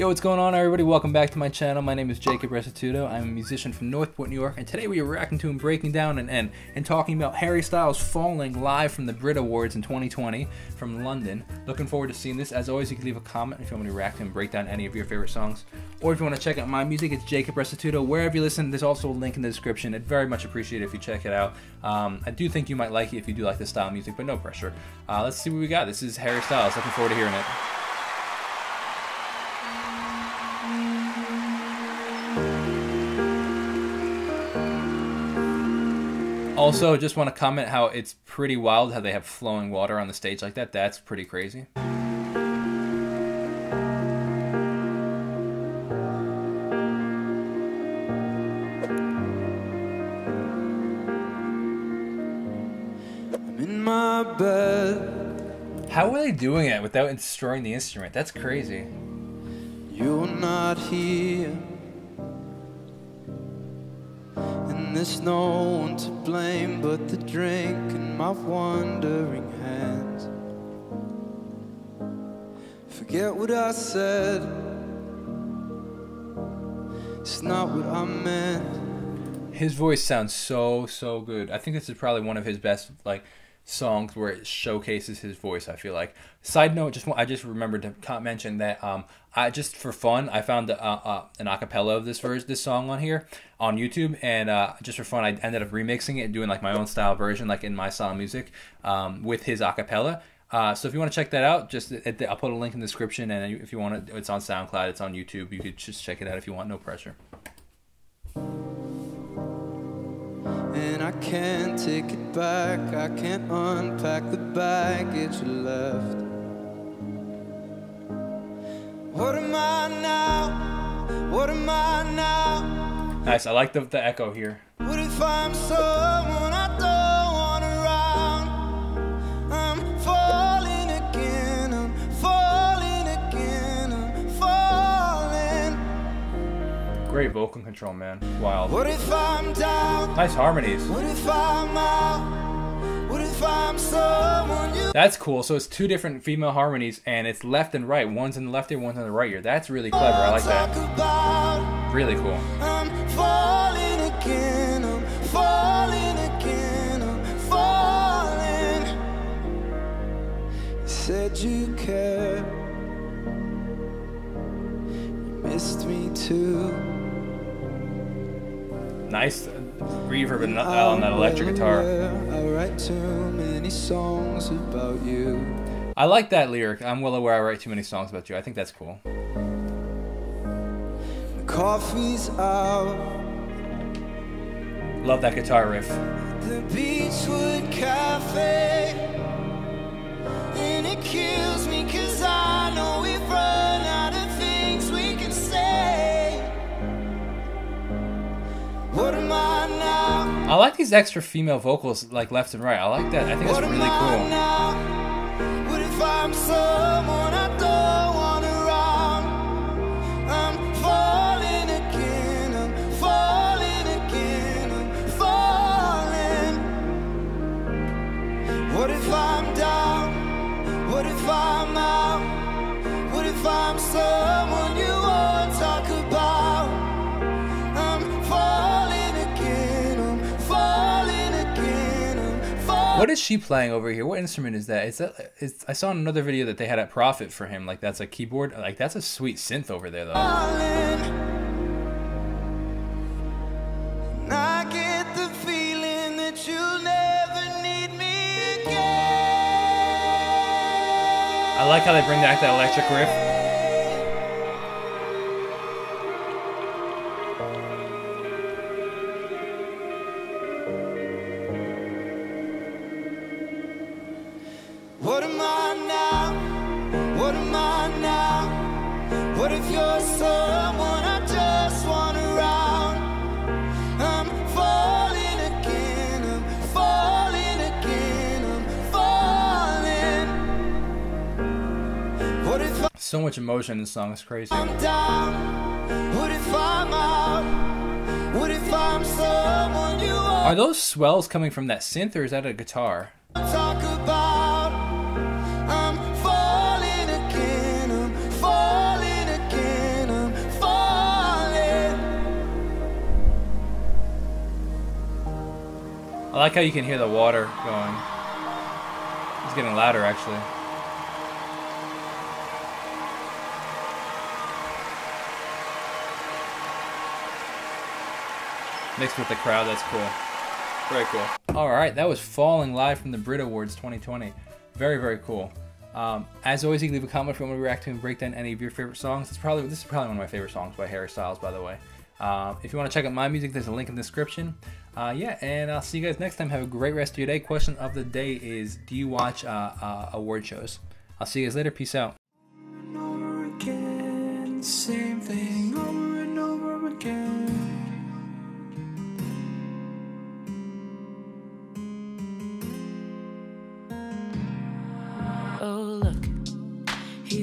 Yo, what's going on everybody? Welcome back to my channel. My name is Jacob Restituto. I'm a musician from Northport, New York, and today we are reacting to and breaking down and, and, talking about Harry Styles falling live from the Brit Awards in 2020 from London. Looking forward to seeing this. As always, you can leave a comment if you want me to react and break down any of your favorite songs. Or if you want to check out my music, it's Jacob Restituto. Wherever you listen, there's also a link in the description. I'd very much appreciate it if you check it out. Um, I do think you might like it if you do like this style of music, but no pressure. Uh, let's see what we got. This is Harry Styles. Looking forward to hearing it. Also, just want to comment how it's pretty wild how they have flowing water on the stage like that. That's pretty crazy. I'm in my bed. How are they doing it without destroying the instrument? That's crazy. You're not here. And there's no one to blame but the drink and my wandering hands. Forget what I said. It's not what I meant. His voice sounds so so good. I think this is probably one of his best like songs where it showcases his voice. I feel like. Side note, just I just remembered to mention that um I just for fun I found uh, uh, an acapella of this verse this song on here on YouTube and uh, just for fun I ended up remixing it and doing like my own style version like in my style music um, with his acapella. Uh, so if you want to check that out, just I'll put a link in the description, and if you want it, it's on SoundCloud, it's on YouTube. You could just check it out if you want, no pressure. I can't take it back, I can't unpack the baggage you left. What am I now? What am I now? Nice, I like the, the echo here. What if I'm someone Great vocal control, man. Wild. What if I'm down? Nice harmonies. What if I'm out? What if I'm someone you That's cool. So it's two different female harmonies, and it's left and right. One's in the left ear, one's in the right ear. That's really clever. I like that. Really cool. I'm falling again, I'm falling again, I'm falling. You said you cared. You missed me too. Nice reverb and uh, on that electric guitar. I write too many songs about you. I like that lyric. I'm well aware I write too many songs about you. I think that's cool. The coffee's out. Love that guitar riff. The Beachwood Cafe. And it kills extra female vocals like left and right. I like that. I think that's really cool. What is she playing over here? What instrument is that? Is that? Is, I saw in another video that they had at Prophet for him. Like that's a keyboard. Like that's a sweet synth over there though. falling. I get the feeling that you'll never need me again. I like how they bring back that electric riff. so much emotion in this song. It's crazy. Are those swells coming from that synth or is that a guitar? I like how you can hear the water going. It's getting louder actually. Mixed with the crowd, that's cool. Very cool. All right, that was Falling live from the Brit Awards 2020. Very, very cool. Um, as always, you can leave a comment if you want to react to and break down any of your favorite songs. It's probably this is probably one of my favorite songs by Harry Styles, by the way. Uh, if you want to check out my music, there's a link in the description. Uh, yeah, and I'll see you guys next time. Have a great rest of your day. Question of the day is: Do you watch uh, uh award shows? I'll see you guys later. Peace out. Same thing over and over again.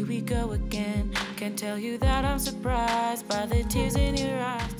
we go again. Can't tell you that I'm surprised by the tears in your eyes.